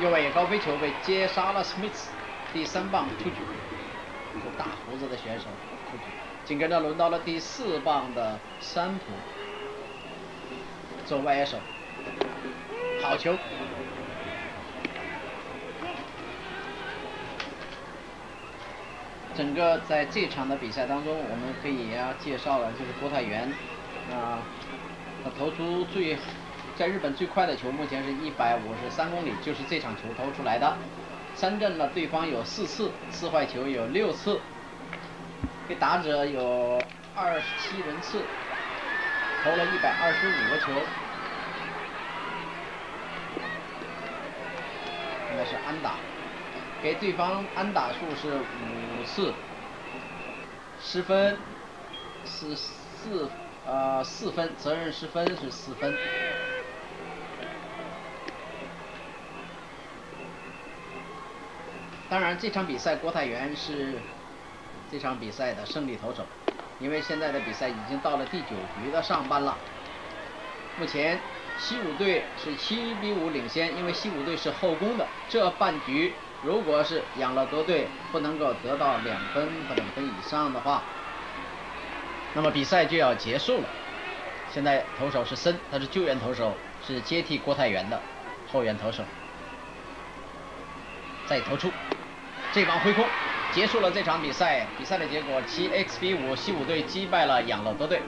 右外野高飞球被接杀了，Smith 第三棒出局，是大胡子的选手出局。紧跟着轮到了第四棒的山普，做外野手。好球！整个在这场的比赛当中，我们可以要介绍了，就是郭泰源啊，他投出最在日本最快的球，目前是一百五十三公里，就是这场球投出来的。三振了对方有四次，四坏球有六次，给打者有二十七人次，投了一百二十五个球。应该是安打，给对方安打数是五四十分是四呃四分，责任十分是四分。当然这场比赛郭泰源是这场比赛的胜利投手，因为现在的比赛已经到了第九局的上半了，目前。西武队是七比五领先，因为西武队是后攻的。这半局如果是养乐多队不能够得到两分或两分以上的话，那么比赛就要结束了。现在投手是森，他是救援投手，是接替郭泰源的后援投手。再投出，这棒挥空，结束了这场比赛。比赛的结果七 x 比五，西武队击败了养乐多队。